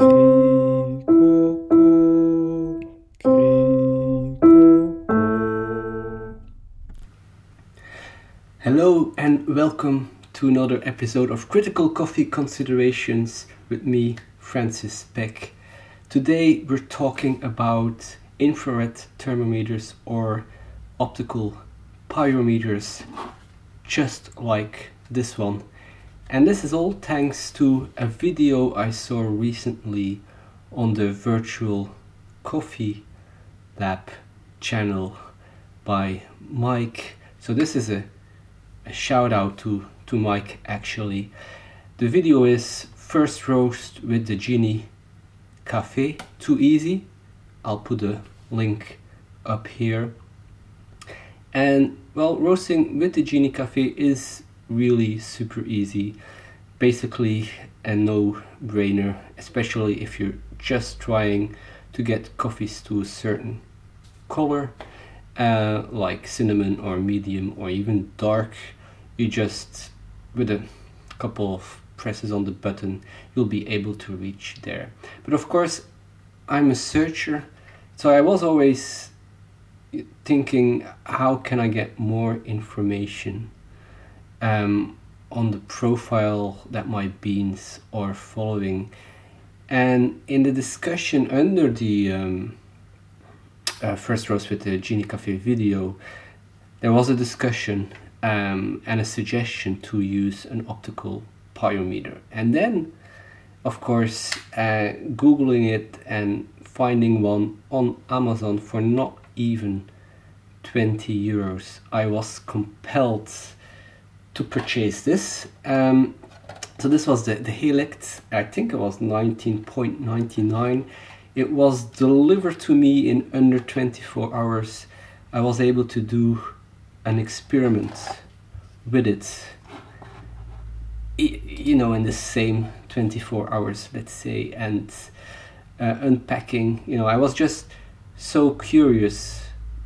Hello and welcome to another episode of Critical Coffee Considerations with me, Francis Peck. Today we're talking about infrared thermometers or optical pyrometers, just like this one. And this is all thanks to a video I saw recently on the Virtual Coffee Lab channel by Mike. So this is a, a shout out to, to Mike actually. The video is first roast with the Genie Cafe, too easy. I'll put a link up here. And well, roasting with the Genie Cafe is really super easy. Basically a no-brainer, especially if you're just trying to get coffees to a certain color, uh, like cinnamon or medium or even dark. You just, with a couple of presses on the button, you'll be able to reach there. But of course, I'm a searcher, so I was always thinking how can I get more information um, on the profile that my beans are following and in the discussion under the um, uh, first roast with the Genie Cafe video there was a discussion um, and a suggestion to use an optical pyrometer and then of course uh, googling it and finding one on Amazon for not even 20 euros. I was compelled to purchase this. Um, so this was the, the Helect, I think it was 19.99. It was delivered to me in under 24 hours. I was able to do an experiment with it, you know, in the same 24 hours, let's say, and uh, unpacking, you know, I was just so curious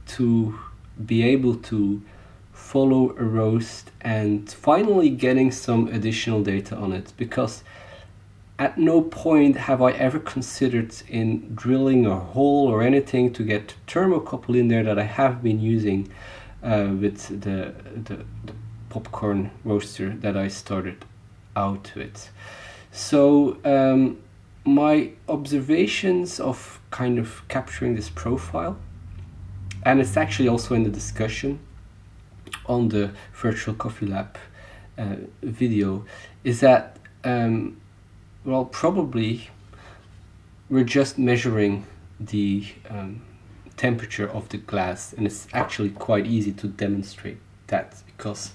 to be able to follow a roast and finally getting some additional data on it because at no point have I ever considered in drilling a hole or anything to get thermocouple in there that I have been using uh, with the, the, the popcorn roaster that I started out with. So um, my observations of kind of capturing this profile, and it's actually also in the discussion on the virtual coffee lab uh, video, is that um, well probably we're just measuring the um, temperature of the glass, and it's actually quite easy to demonstrate that because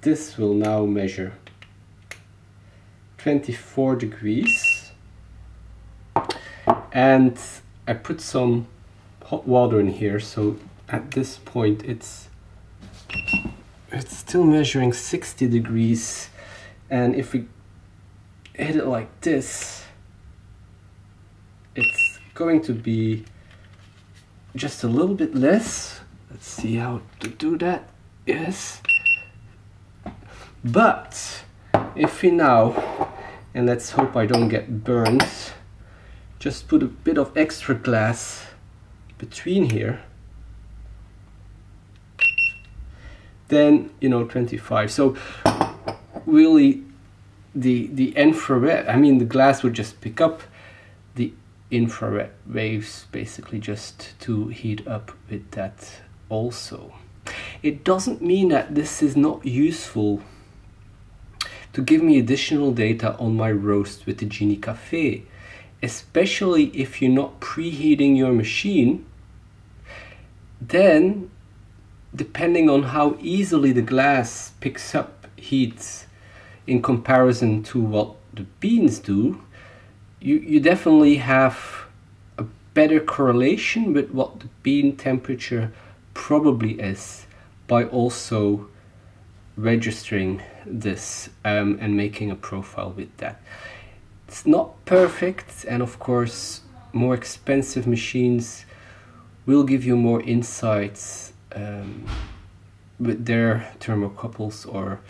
this will now measure 24 degrees and I put some hot water in here. So at this point it's it's still measuring 60 degrees and if we hit it like this it's going to be just a little bit less. Let's see how to do that. Yes. But if we now and let's hope I don't get burned just put a bit of extra glass between here then you know 25 so really the the infrared I mean the glass would just pick up. The infrared waves basically just to heat up with that also. It doesn't mean that this is not useful to give me additional data on my roast with the Genie Cafe especially if you're not preheating your machine, then depending on how easily the glass picks up heat in comparison to what the beans do, you, you definitely have a better correlation with what the bean temperature probably is by also registering this um, and making a profile with that. It's not perfect and of course more expensive machines will give you more insights um, with their thermocouples or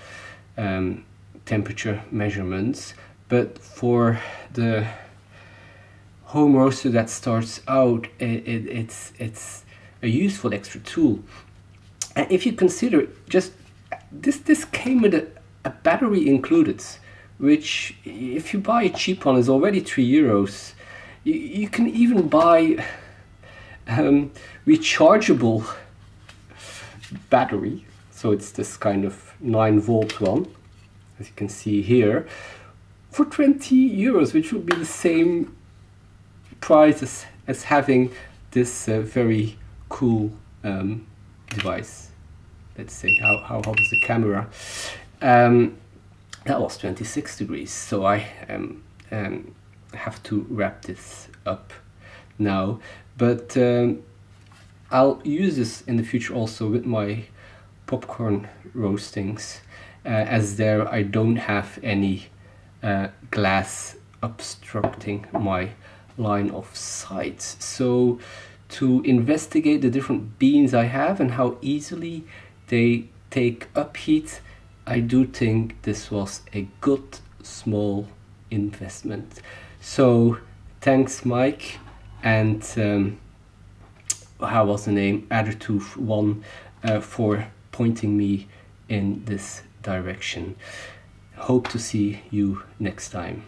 um, temperature measurements but for the home roaster that starts out, it, it, it's it's a useful extra tool. And if you consider just this, this came with a, a battery included, which if you buy a cheap one is already three euros. You, you can even buy um, rechargeable battery. So it's this kind of 9 volt one, as you can see here, for 20 euros, which would be the same price as, as having this uh, very cool um, device. Let's see, how, how hot is the camera? Um, that was 26 degrees, so I um, um, have to wrap this up now. But um, I'll use this in the future also with my popcorn roastings uh, as there I don't have any uh, glass obstructing my line of sight. So to investigate the different beans I have and how easily they take up heat, I do think this was a good small investment. So thanks Mike and um, how was the name Addertooth one uh, for pointing me in this direction. Hope to see you next time.